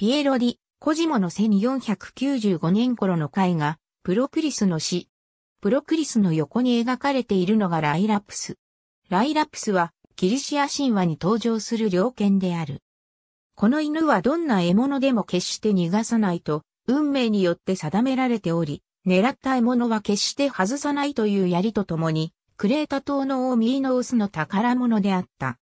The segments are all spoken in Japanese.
ピエロ・ディ・コジモの1495年頃の絵画、プロクリスの死。プロクリスの横に描かれているのがライラプス。ライラプスはギリシア神話に登場する猟犬である。この犬はどんな獲物でも決して逃がさないと、運命によって定められており、狙った獲物は決して外さないという槍とともに、クレータ島の王ミーノウスの宝物であった。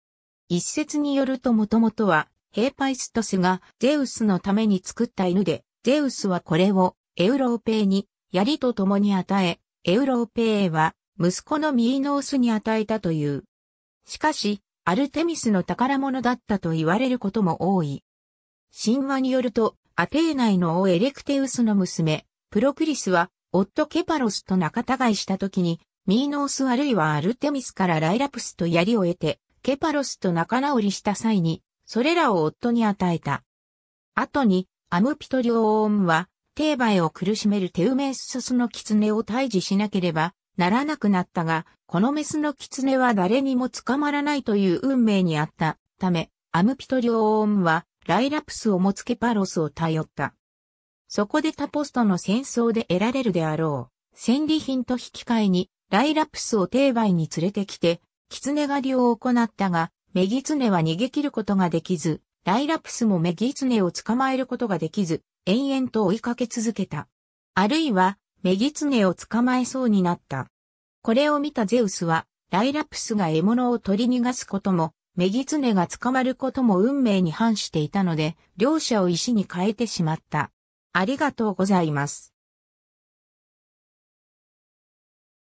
一説によるともともとは、ヘーパイストスがゼウスのために作った犬で、ゼウスはこれをエウローペイに槍と共に与え、エウローペイは息子のミーノウスに与えたという。しかし、アルテミスの宝物だったと言われることも多い。神話によると、アテーナイの王エレクテウスの娘、プロクリスは、夫ケパロスと仲違いした時に、ミーノースあるいはアルテミスからライラプスと槍を得て、ケパロスと仲直りした際に、それらを夫に与えた。後に、アムピトリオーンは、テーバエを苦しめるテウメーススの狐を退治しなければならなくなったが、このメスの狐は誰にも捕まらないという運命にあったため、アムピトリオーンはライラプスを持つケパロスを頼った。そこでタポストの戦争で得られるであろう。戦利品と引き換えに、ライラプスをテーバイに連れてきて、狐狩りを行ったが、メギツネは逃げ切ることができず、ライラプスもメギツネを捕まえることができず、延々と追いかけ続けた。あるいは、メギツネを捕まえそうになった。これを見たゼウスは、ライラプスが獲物を取り逃がすことも、メギツネが捕まることも運命に反していたので、両者を石に変えてしまった。ありがとうございます。